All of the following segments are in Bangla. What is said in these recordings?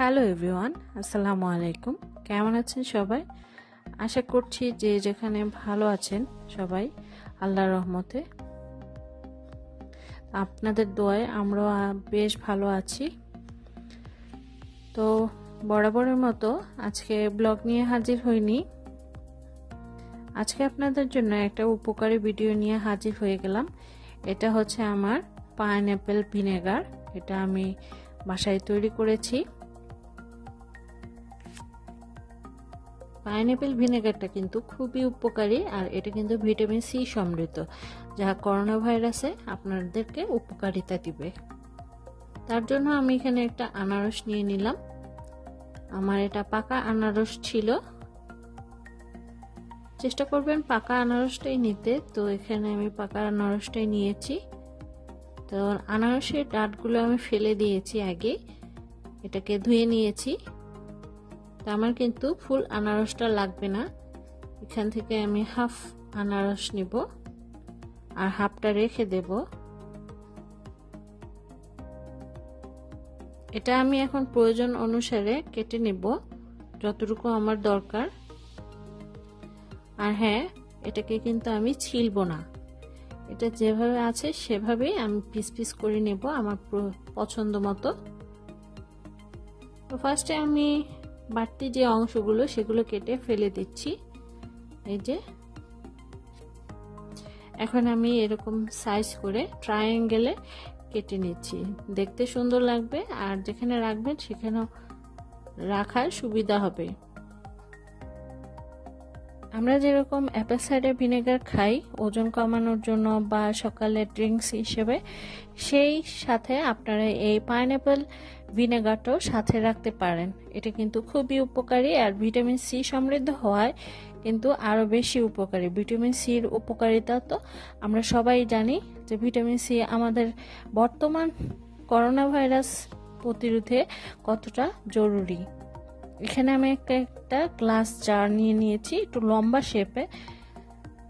হ্যালো এভরিওয়ান, আসসালামু আলাইকুম। কেমন আছেন সবাই? আশা করছি যে যেখানে ভালো আছেন সবাই, আল্লাহর রহমতে। আপনাদের দোয়ায় আমরা বেশ ভালো আছি। তো বরাবরের মতো আজকে ব্লগ নিয়ে হাজির হইনি। আজকে আপনাদের জন্য একটা উপকারী ভিডিও নিয়ে হাজির হয়ে গেলাম। এটা হচ্ছে আমার পাইনঅ্যাপেল ভিনেগার। এটা আমি বাসায় তৈরি করেছি। পাইনঅ্যাপেল ভিনেগারটা কিন্তু খুবই উপকারী আর এটা কিন্তু ভিটামিন সি সমৃদ্ধ, যা করোনা ভাইরাসে আপনাদেরকে উপকারিতা দিবে। তার জন্য আমি এখানে একটা আনারস নিয়ে নিলাম। আমার এটা পাকা আনারস ছিল। চেষ্টা করবেন পাকা আনারসটাই নিতে। তো এখানে আমি পাকা আনারসটাই নিয়েছি। তো আনারসের ডাটগুলো আমি ফেলে দিয়েছি আগে। এটাকে ধুয়ে নিয়েছি। তো আমার কিন্তু ফুল আনারসটা লাগবে না। এখান থেকে আমি হাফ আনারস নিব আর হাফটা রেখে দেব। এটা আমি এখন প্রয়োজন অনুসারে কেটে নেব, যতটুকু আমার দরকার। আর হ্যাঁ এটাকে কিন্তু আমি ছিলব না। এটা যেভাবে আছে সেভাবেই আমি পিস পিস করে নেব আমার পছন্দ মতো তো ফার্স্টে আমি বাড়তি যে অংশগুলো সেগুলো কেটে ফেলে দিচ্ছি। এই যে। এখন আমি এরকম সাইজ করে ট্রায়াঙ্গেলে কেটে নিচ্ছি। দেখতে সুন্দর লাগবে আর যেখানে রাখবেন সেখানেও রাখার সুবিধা হবে। আমরা যেরকম অ্যাপেল সাইডার ভিনেগার খাই, ওজন কমানোর জন্য বা সকালে ড্রিঙ্কস হিসেবে, সেই সাথে আপনারা এই পাইনঅ্যাপেল ভিনেগারটাও সাথে রাখতে পারেন। এটা কিন্তু খুবই উপকারী আর ভিটামিন সি সমৃদ্ধ হওয়ায় কিন্তু আরও বেশি উপকারী। ভিটামিন সির উপকারিতা তো আমরা সবাই জানি যে ভিটামিন সি আমাদের বর্তমান করোনা ভাইরাস প্রতিরোধে কতটা জরুরি। এখানে আমি একটা একটা গ্লাস জার নিয়ে নিয়েছি, একটু লম্বা শেপে।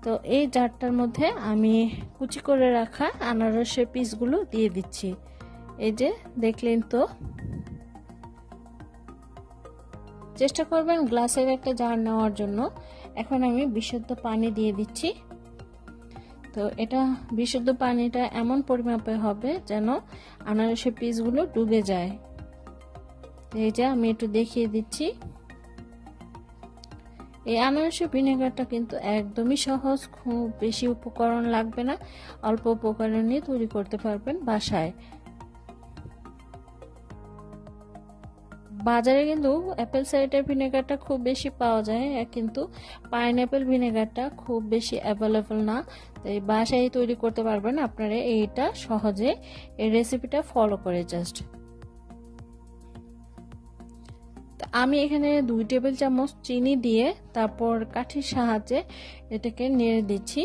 তো এই জারটার মধ্যে আমি কুচি করে রাখা আনারসের পিসগুলো দিয়ে দিচ্ছি। এই যে, দেখলেন তো। চেষ্টা করবেন গ্লাসের একটা জার নেওয়ার জন্য। এখন আমি বিশুদ্ধ পানি দিয়ে দিচ্ছি। তো এটা বিশুদ্ধ পানিটা এমন পরিমাপে হবে যেন আনারসের পিসগুলো ডুবে যায়। এই যে, আমি একটু দেখিয়ে দিচ্ছি। এই আনারসের ভিনেগারটা কিন্তু একদমই সহজ, খুব বেশি উপকরণ লাগবে না। অল্প উপকরণ নিয়ে তৈরি করতে পারবেন বাসায়। বাজারে কিন্তু অ্যাপেল সাইডার ভিনেগারটা খুব বেশি পাওয়া যায় কিন্তু পাইনঅ্যাপেল ভিনেগারটা খুব বেশি অ্যাভেলেবল না। তাই বাসায় তৈরি করতে পারবেন আপনারা এইটা সহজে। এই রেসিপিটা ফলো করে জাস্ট আমি এখানে দুই টেবিল চামচ চিনি দিয়ে তারপর কাঠির সাহায্যে এটাকে নেড়ে দিচ্ছি।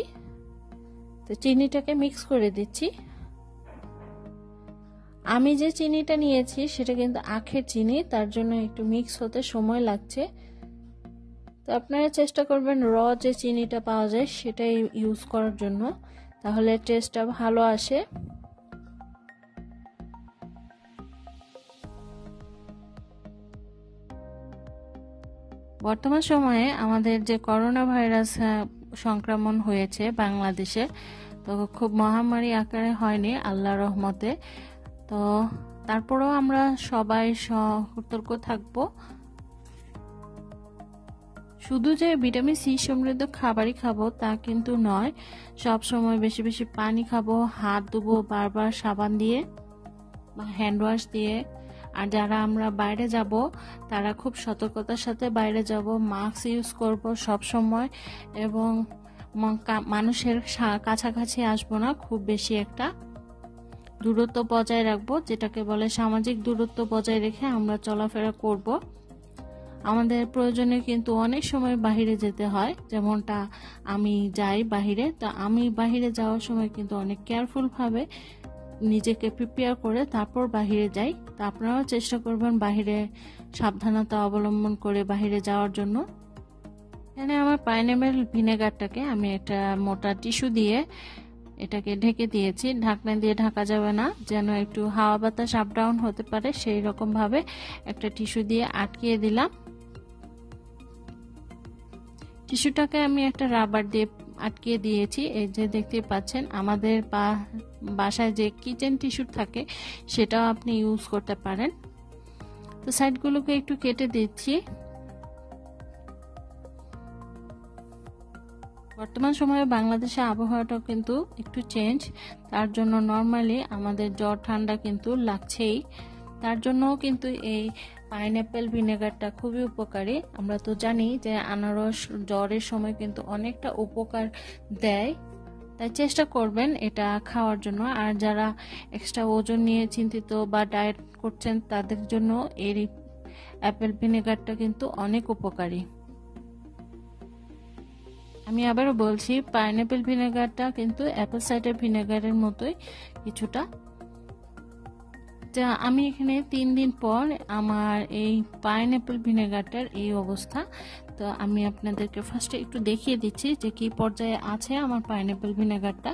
তো চিনিটাকে মিক্স করে দিচ্ছি। আমি যে চিনিটা নিয়েছি, সেটা কিন্তু আখের চিনি, তার জন্য একটু মিক্স হতে সময় লাগছে। তো আপনারা চেষ্টা করবেন র যে চিনিটা পাওয়া যায়, সেটাই ইউজ করার জন্য। তাহলে টেস্টটা ভালো আসে। বর্তমান সময়ে আমাদের যে করোনা ভাইরাস সংক্রমণ হয়েছে বাংলাদেশে, তো খুব মহামারী আকারে হয়নি আল্লাহ রহমতে। তো তারপরেও আমরা সবাই সতর্ক থাকব। শুধু যে ভিটামিন সি সমৃদ্ধ খাবারই খাব তা কিন্তু নয়, সব সময় বেশি বেশি পানি খাব, হাত ধুবো, বারবার সাবান দিয়ে বা হ্যান্ড ওয়াশ দিয়ে। আর যারা আমরা বাইরে যাব, তারা খুব সতর্কতার সাথে বাইরে যাব মাস্ক ইউজ করব সব সময় এবং মানুষের কাছাকাছি আসব না, খুব বেশি একটা দূরত্ব বজায় রাখব, যেটাকে বলে সামাজিক দূরত্ব বজায় রেখে আমরা চলাফেরা করব। আমাদের প্রয়োজনে কিন্তু অনেক সময় বাহিরে যেতে হয়, যেমনটা আমি যাই বাহিরে, তো আমি বাহিরে যাওয়ার সময় কিন্তু অনেক কেয়ারফুলভাবে নিজেকে প্রিপেয়ার করে তারপর বাহিরে যাই। তা আপনারাও চেষ্টা করবেন বাহিরে সাবধানতা অবলম্বন করে বাহিরে যাওয়ার জন্য। এখানে আমার পাইনাপেল ভিনেগারটাকে আমি একটা মোটা টিস্যু দিয়ে এটাকে ঢেকে দিয়েছি। ঢাকনা দিয়ে ঢাকা যাবে না। যেন একটু হাওয়া বাতাস আপ ডাউন হতে পারে, সেই রকম ভাবে একটা টিস্যু দিয়ে আটকিয়ে দিলাম। টিস্যুটাকে আমি একটা রাবার দিয়ে আটকিয়ে দিয়েছি। এই যে দেখতে পাচ্ছেন, আমাদের বাসায় যে কিচেন টিস্যু থাকে, সেটাও আপনি ইউজ করতে পারেন। তো সাইডগুলোকে একটু কেটে দিচ্ছি। বর্তমান সময়ে বাংলাদেশে আবহাওয়াটাও কিন্তু একটু চেঞ্জ তার জন্য নর্মালি আমাদের জ্বর, ঠান্ডা কিন্তু লাগছেই। তার জন্যও কিন্তু এই পাইনঅ্যাপেল ভিনেগারটা খুবই উপকারী। আমরা তো জানি যে আনারস জ্বরের সময় কিন্তু অনেকটা উপকার দেয়। তাই চেষ্টা করবেন এটা খাওয়ার জন্য। আর যারা এক্সট্রা ওজন নিয়ে চিন্তিত বা ডায়েট করছেন, তাদের জন্য এই অ্যাপেল ভিনেগারটা কিন্তু অনেক উপকারী। আমি আবারও বলছি পাইনঅ্যাপেল ভিনেগারটা কিন্তু অ্যাপেল সাইডার ভিনেগারের মতোই কিছুটা। তা আমি এখানে তিন দিন পর আমার এই পাইনঅ্যাপেল ভিনেগারটার এই অবস্থা। তো আমি আপনাদেরকে ফার্স্টে একটু দেখিয়ে দিচ্ছি যে কি পর্যায়ে আছে আমার পাইনঅ্যাপেল ভিনেগারটা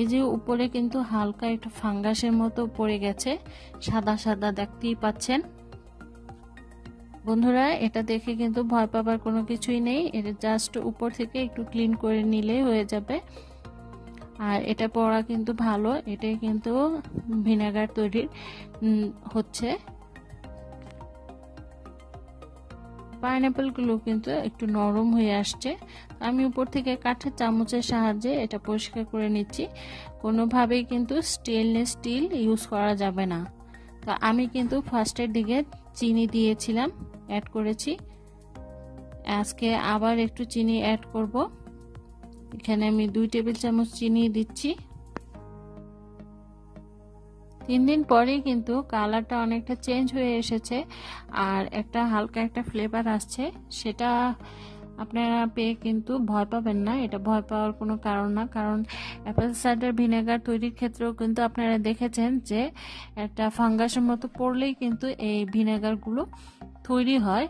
এই যে উপরে কিন্তু হালকা একটু ফাঙ্গাসের মতো পড়ে গেছে, সাদা সাদা দেখতেই পাচ্ছেন। বন্ধুরা, এটা দেখে কিন্তু ভয় পাবার কোনো কিছুই নেই। এটা জাস্ট উপর থেকে একটু ক্লিন করে নিলেই হয়ে যাবে। আর এটা পড়া কিন্তু ভালো, এটাই কিন্তু ভিনেগার তৈরির হচ্ছে। পাইনঅ্যাপেলগুলো কিন্তু একটু নরম হয়ে আসছে। আমি উপর থেকে কাঠের চামচের সাহায্যে এটা পরিষ্কার করে নিচ্ছি। কোনোভাবেই কিন্তু স্টেনলেস স্টিল ইউজ করা যাবে না। তো আমি কিন্তু ফার্স্টের দিকে চিনি দিয়েছিলাম। অ্যাড করেছি। আজকে আবার একটু চিনি অ্যাড করব। এখানে আমি দুই টেবিল চামচ চিনি দিচ্ছি। তিন দিন পরেই কিন্তু কালারটা অনেকটা চেঞ্জ হয়ে এসেছে, আর একটা হালকা একটা ফ্লেভার আসছে, সেটা আপনারা পেয়ে কিন্তু ভয় পাবেন না। এটা ভয় পাওয়ার কোনো কারণ না। কারণ অ্যাপেল সাইডার ভিনেগার তৈরির ক্ষেত্রেও কিন্তু আপনারা দেখেছেন যে একটা ফাঙ্গাসের মতো পড়লেই কিন্তু এই ভিনেগারগুলো তৈরি হয়।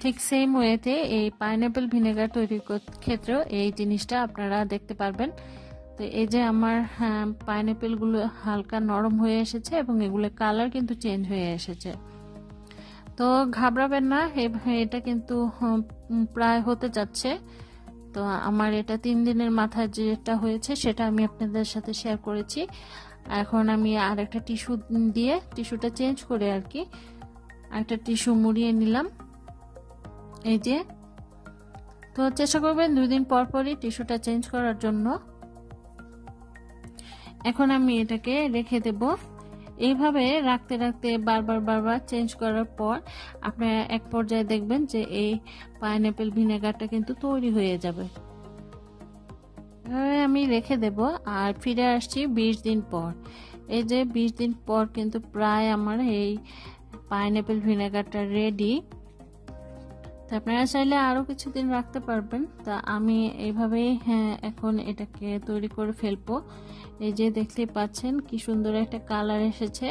ঠিক সেম ওয়েতে এই পাইনঅ্যাপেল ভিনেগার তৈরির ক্ষেত্রেও এই জিনিসটা আপনারা দেখতে পারবেন। তো এই যে আমার পাইনঅ্যাপেলগুলো হালকা নরম হয়ে এসেছে এবং এগুলো কালার কিন্তু চেঞ্জ হয়ে এসেছে। তো ঘাবড়াবেন না এটা কিন্তু প্রায় হতে যাচ্ছে। তো আমার এটা তিন দিনের মাথায় যেটা হয়েছে সেটা আমি আপনাদের সাথে শেয়ার করেছি। এখন আমি আর একটা টিস্যু দিয়ে টিস্যুটা চেঞ্জ করে আর কি একটা টিস্যু মুড়িয়ে নিলাম। এই যে, তো চেষ্টা করবেন দুই দিন পর পরই টিস্যুটা চেঞ্জ করার জন্য। এখন আমি এটাকে রেখে দেব। এইভাবে রাখতে রাখতে, বারবার বারবার চেঞ্জ করার পর আপনারা এক পর্যায়ে দেখবেন যে এই পাইনঅ্যাপেল ভিনেগারটা কিন্তু তৈরি হয়ে যাবে। এভাবে আমি রেখে দেব আর ফিরে আসছি বিশ দিন পর। এই যে বিশ দিন পর কিন্তু প্রায় আমার এই পাইনঅ্যাপেল ভিনেগারটা রেডি তো আপনারা চাইলে আরও কিছুদিন রাখতে পারবেন। তা আমি এইভাবেই হ্যাঁ এখন এটাকে তৈরি করে ফেলব। এই যে দেখতে পাচ্ছেন কি সুন্দর একটা কালার এসেছে।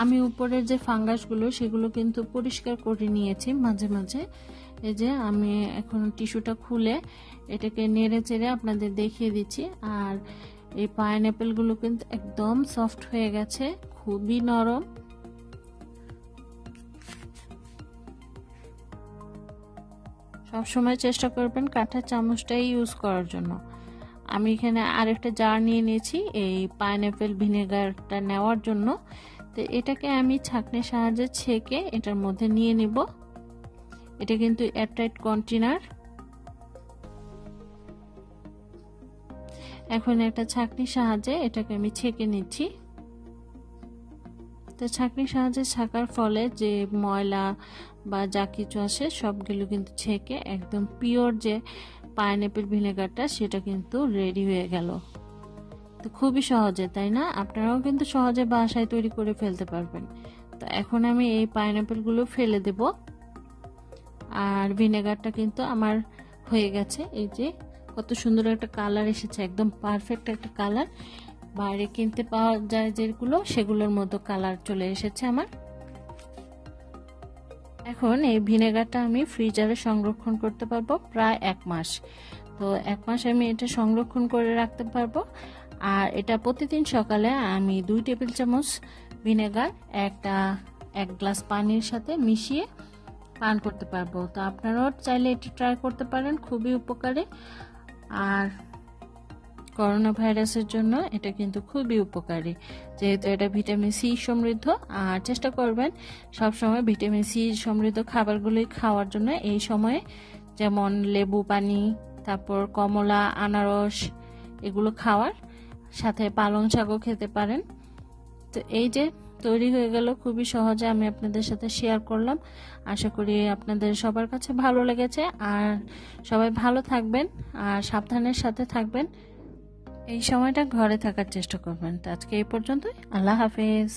আমি উপরের যে ফাঙ্গাসগুলো, সেগুলো কিন্তু পরিষ্কার করে নিয়েছি মাঝে মাঝে। এই যে আমি এখন টিস্যুটা খুলে এটাকে নেড়ে চেড়ে আপনাদের দেখিয়ে দিচ্ছি। আর এই পাইনঅ্যাপেলগুলো কিন্তু একদম সফট হয়ে গেছে, খুবই নরম। সবসময় চেষ্টা করবেন কাঠের চামচটাই ইউজ করার জন্য। আমি এখানে আরেকটা জার নিয়ে নিয়েছি, এই পাইনঅ্যাপেল ভিনেগারটা নেওয়ার জন্য। তো এটাকে আমি ছাঁকনির সাহায্যে ছেঁকে এটার মধ্যে নিয়ে নিব। এটা কিন্তু এয়ারটাইট কন্টেনার এখন একটা ছাঁকনির সাহায্যে এটাকে আমি ছেঁকে নিচ্ছি। তো ছাঁকনির সাহায্যে ছাকার ফলে যে ময়লা বা যা কিছু আসে সবগুলো কিন্তু ছেঁকে একদম পিওর যে পাইনঅ্যাপেল ভিনেগারটা সেটা কিন্তু রেডি হয়ে গেল। তো খুবই সহজে, তাই না? আপনারাও কিন্তু সহজে বাসায় তৈরি করে ফেলতে পারবেন। তো এখন আমি এই পাইনঅ্যাপেলগুলো ফেলে দেব। আর ভিনেগারটা কিন্তু আমার হয়ে গেছে। এই যে কত সুন্দর একটা কালার এসেছে, একদম পারফেক্ট একটা কালার বাইরে কিনতে পাওয়া যায় যেগুলো, সেগুলোর মতো কালার চলে এসেছে আমার। এখন এই ভিনেগারটা আমি ফ্রিজারে সংরক্ষণ করতে পারব প্রায় এক মাস। তো এক মাস আমি এটা সংরক্ষণ করে রাখতে পারব। আর এটা প্রতিদিন সকালে আমি দুই টেবিল চামচ ভিনেগার, একটা, এক গ্লাস পানির সাথে মিশিয়ে পান করতে পারব। তো আপনারাও চাইলে এটি ট্রাই করতে পারেন, খুবই উপকারী। আর করোনা ভাইরাসের জন্য এটা কিন্তু খুবই উপকারী। যেহেতু এটা ভিটামিন সি সমৃদ্ধ, আর চেষ্টা করবেন সব সময় ভিটামিন সি সমৃদ্ধ খাবারগুলি খাওয়ার জন্য। এই সময়ে যেমন লেবু পানি, তারপর কমলা, আনারস, এগুলো খাওয়ার। সাথে পালং শাকও খেতে পারেন। তো এই যে তৈরি হয়ে গেল, খুবই সহজে আমি আপনাদের সাথে শেয়ার করলাম। আশা করি আপনাদের সবার কাছে ভালো লেগেছে। আর সবাই ভালো থাকবেন, আর সাবধানের সাথে থাকবেন। এই সময়টা ঘরে থাকার চেষ্টা করবেন। আজকে এই পর্যন্তই। আল্লাহ হাফেজ।